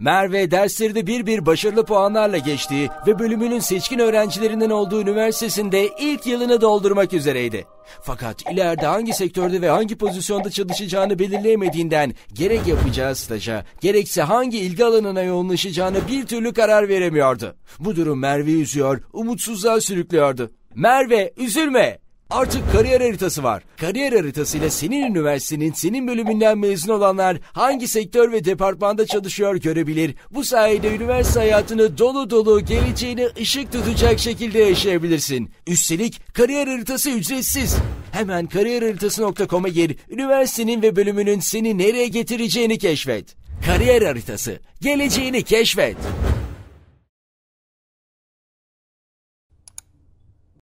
Merve dersleri bir bir başarılı puanlarla geçtiği ve bölümünün seçkin öğrencilerinden olduğu üniversitesinde ilk yılını doldurmak üzereydi. Fakat ileride hangi sektörde ve hangi pozisyonda çalışacağını belirleyemediğinden gerek yapacağı staja gerekse hangi ilgi alanına yoğunlaşacağını bir türlü karar veremiyordu. Bu durum Merve'yi üzüyor, umutsuzluğa sürüklüyordu. Merve üzülme! Artık kariyer haritası var. Kariyer haritasıyla senin üniversitenin, senin bölümünden mezun olanlar hangi sektör ve departmanda çalışıyor görebilir. Bu sayede üniversite hayatını dolu dolu, geleceğini ışık tutacak şekilde yaşayabilirsin. Üstelik kariyer haritası ücretsiz. Hemen kariyerharitası.com'a gir, üniversitenin ve bölümünün seni nereye getireceğini keşfet. Kariyer haritası, geleceğini keşfet.